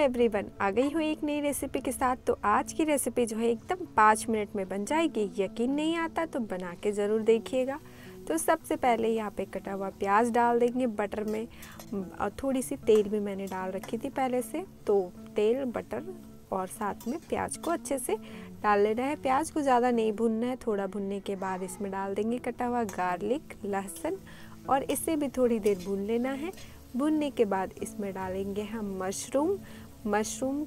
Everyone आ गई हूँ एक नई रेसिपी के साथ। तो आज की रेसिपी जो है एकदम पाँच मिनट में बन जाएगी। यकीन नहीं आता तो बना के ज़रूर देखिएगा। तो सबसे पहले यहाँ पे कटा हुआ प्याज डाल देंगे बटर में। और थोड़ी सी तेल भी मैंने डाल रखी थी पहले से। तो तेल बटर और साथ में प्याज को अच्छे से डाल लेना है। प्याज को ज़्यादा नहीं भुनना है। थोड़ा भुनने के बाद इसमें डाल देंगे कटा हुआ गार्लिक लहसुन और इसे भी थोड़ी देर भून लेना है। भुनने के बाद इसमें डालेंगे हम मशरूम मशरूम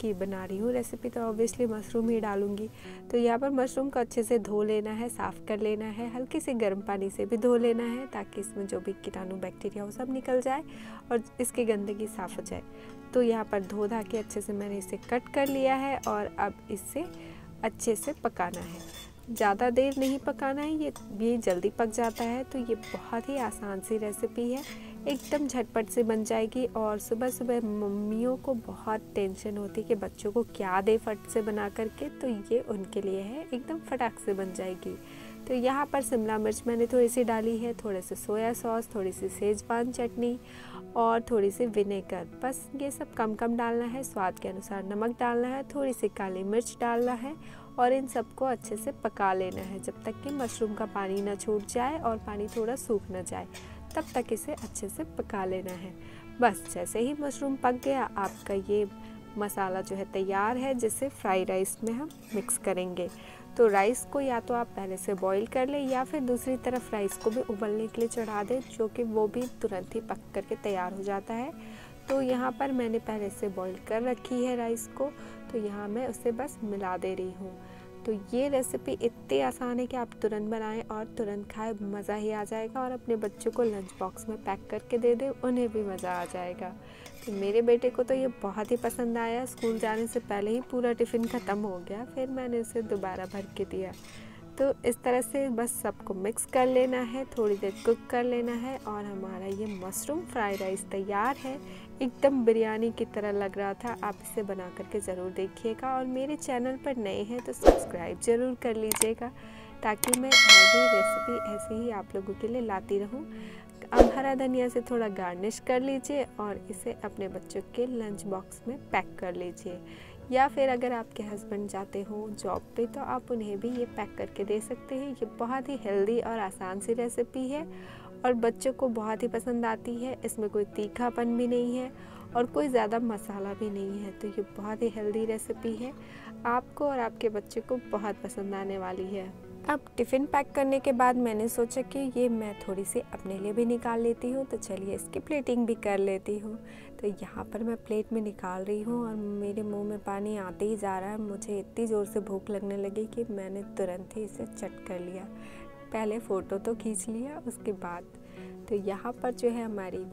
की बना रही हूँ रेसिपी तो ऑब्वियसली मशरूम ही डालूँगी। तो यहाँ पर मशरूम को अच्छे से धो लेना है, साफ़ कर लेना है, हल्के से गर्म पानी से भी धो लेना है, ताकि इसमें जो भी कीटाणु बैक्टीरिया वो सब निकल जाए और इसकी गंदगी साफ़ हो जाए। तो यहाँ पर धो धा के अच्छे से मैंने इसे कट कर लिया है और अब इसे अच्छे से पकाना है। ज़्यादा देर नहीं पकाना है, ये ये जल्दी पक जाता है तो ये बहुत ही आसान सी रेसिपी है। एकदम झटपट से बन जाएगी और सुबह सुबह मम्मियों को बहुत टेंशन होती है कि बच्चों को क्या दे फट से बना करके तो ये उनके लिए है, एकदम फटाक से बन जाएगी। तो यहाँ पर शिमला मिर्च मैंने थोड़ी सी डाली है, थोड़े से सोया सॉस, थोड़ी सी सेजवान चटनी और थोड़ी सी विनेगर बस ये सब कम कम डालना है, स्वाद के अनुसार नमक डालना है, थोड़ी सी काली मिर्च डालना है और इन सबको अच्छे से पका लेना है। जब तक कि मशरूम का पानी ना छूट जाए और पानी थोड़ा सूख ना जाए, तब तक इसे अच्छे से पका लेना है। बस, जैसे ही मशरूम पक गया, आपका ये मसाला जो है तैयार है, जिसे फ्राई राइस में हम मिक्स करेंगे। तो राइस को या तो आप पहले से बॉईल कर लें या फिर दूसरी तरफ़ राइस को भी उबलने के लिए चढ़ा दें, जो कि वो भी तुरंत ही पक करके तैयार हो जाता है। तो यहाँ पर मैंने पहले से बॉईल कर रखी है राइस को। तो यहाँ मैं उसे बस मिला दे रही हूँ। तो ये रेसिपी इतनी आसान है कि आप तुरंत बनाएँ और तुरंत खाएँ, मज़ा ही आ जाएगा और अपने बच्चों को लंच बॉक्स में पैक करके दे दें, उन्हें भी मज़ा आ जाएगा। तो मेरे बेटे को तो ये बहुत ही पसंद आया। स्कूल जाने से पहले ही पूरा टिफ़िन ख़त्म हो गया, फिर मैंने उसे दोबारा भर के दिया। तो इस तरह से बस सबको मिक्स कर लेना है, थोड़ी देर कुक कर लेना है और हमारा ये मशरूम फ्राई राइस तैयार है। एकदम बिरयानी की तरह लग रहा था। आप इसे बना करके ज़रूर देखिएगा और मेरे चैनल पर नए हैं तो सब्सक्राइब ज़रूर कर लीजिएगा ताकि मैं आगे रेसिपी ऐसे ही आप लोगों के लिए लाती रहूँ। अब हरा धनिया से थोड़ा गार्निश कर लीजिए और इसे अपने बच्चों के लंच बॉक्स में पैक कर लीजिए। या फिर अगर आपके हस्बैंड जाते हो जॉब पे तो आप उन्हें भी ये पैक करके दे सकते हैं। ये बहुत ही हेल्दी और आसान सी रेसिपी है और बच्चों को बहुत ही पसंद आती है। इसमें कोई तीखापन भी नहीं है और कोई ज़्यादा मसाला भी नहीं है। तो ये बहुत ही हेल्दी रेसिपी है। आपको और आपके बच्चे को बहुत पसंद आने वाली है। अब टिफ़िन पैक करने के बाद मैंने सोचा कि ये मैं थोड़ी सी अपने लिए भी निकाल लेती हूँ तो चलिए इसकी प्लेटिंग भी कर लेती हूँ। तो यहाँ पर मैं प्लेट में निकाल रही हूँ और मेरे मुँह में पानी आते ही जा रहा है। मुझे इतनी ज़ोर से भूख लगने लगी कि मैंने तुरंत ही इसे चट कर लिया। पहले फ़ोटो तो खींच लिया, उसके बाद तो यहाँ पर जो है हमारी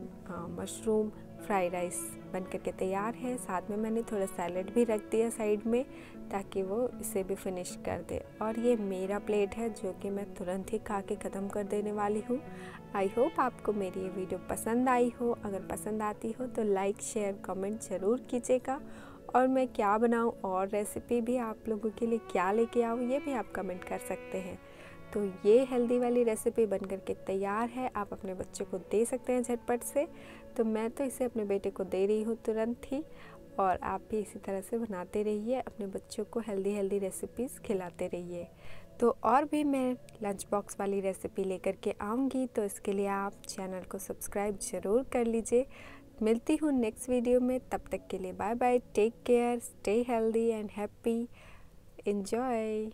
मशरूम फ्राई राइस बन करके तैयार है। साथ में मैंने थोड़ा सैलड भी रख दिया साइड में ताकि वो इसे भी फिनिश कर दे। और ये मेरा प्लेट है जो कि मैं तुरंत ही खा के ख़त्म कर देने वाली हूँ। आई होप आपको मेरी ये वीडियो पसंद आई हो। अगर पसंद आती हो तो लाइक, शेयर, कमेंट ज़रूर कीजिएगा। और मैं क्या बनाऊँ और रेसिपी भी आप लोगों के लिए क्या लेके आऊँ ये भी आप कमेंट कर सकते हैं। तो ये हेल्दी वाली रेसिपी बन करके तैयार है। आप अपने बच्चों को दे सकते हैं झटपट से। तो मैं तो इसे अपने बेटे को दे रही हूँ तुरंत ही। और आप भी इसी तरह से बनाते रहिए, अपने बच्चों को हेल्दी हेल्दी रेसिपीज़ खिलाते रहिए। तो और भी मैं लंच बॉक्स वाली रेसिपी लेकर के आऊँगी तो इसके लिए आप चैनल को सब्सक्राइब ज़रूर कर लीजिए। मिलती हूँ नेक्स्ट वीडियो में। तब तक के लिए bye bye take care stay healthy and happy enjoy